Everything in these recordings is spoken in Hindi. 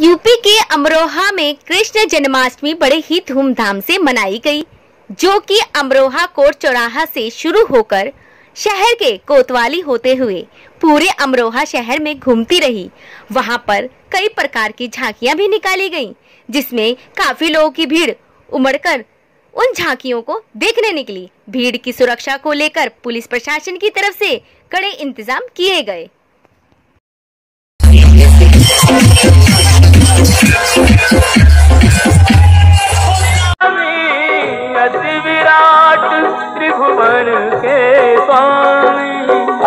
यूपी के अमरोहा में कृष्ण जन्माष्टमी बड़े ही धूमधाम से मनाई गई जो कि अमरोहा कोट चौराहा से शुरू होकर शहर के कोतवाली होते हुए पूरे अमरोहा शहर में घूमती रही। वहाँ पर कई प्रकार की झांकियाँ भी निकाली गईं, जिसमें काफ़ी लोगों की भीड़ उमड़कर उन झांकियों को देखने निकली। भीड़ की सुरक्षा को लेकर पुलिस प्रशासन की तरफ़ से कड़े इंतज़ाम किए गए।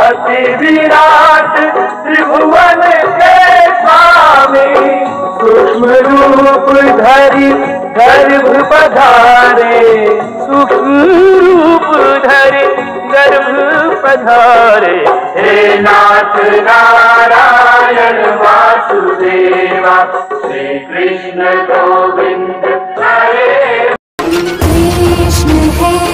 अति विराट त्रिभुवन के स्वामी सूक्ष्म रूप धरि पधारे हे नाथ नारायण वासुदेवा श्री कृष्ण गोविंद हरे। कृष्ण है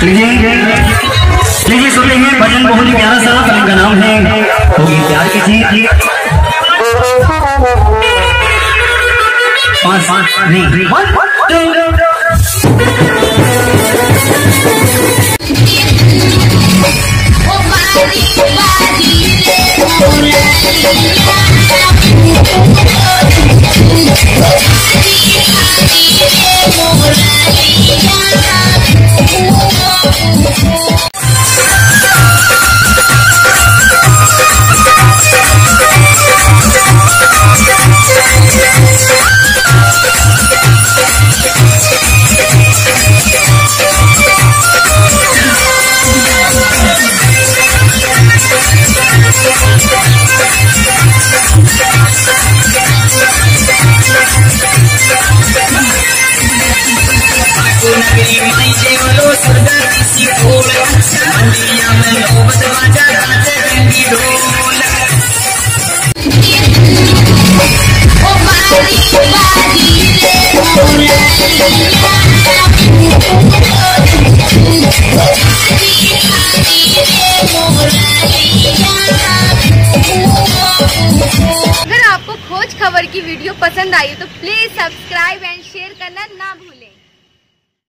लीजिए लीजिए सुन लीजिए भजन बहुत ही प्यारा सा फ़िल्म का नाम है होगी प्यार की थी पाँच पाँच नहीं Oh, अगर आपको खोज खबर की वीडियो पसंद आई तो प्लीज़ सब्सक्राइब एंड शेयर करना ना भूलें।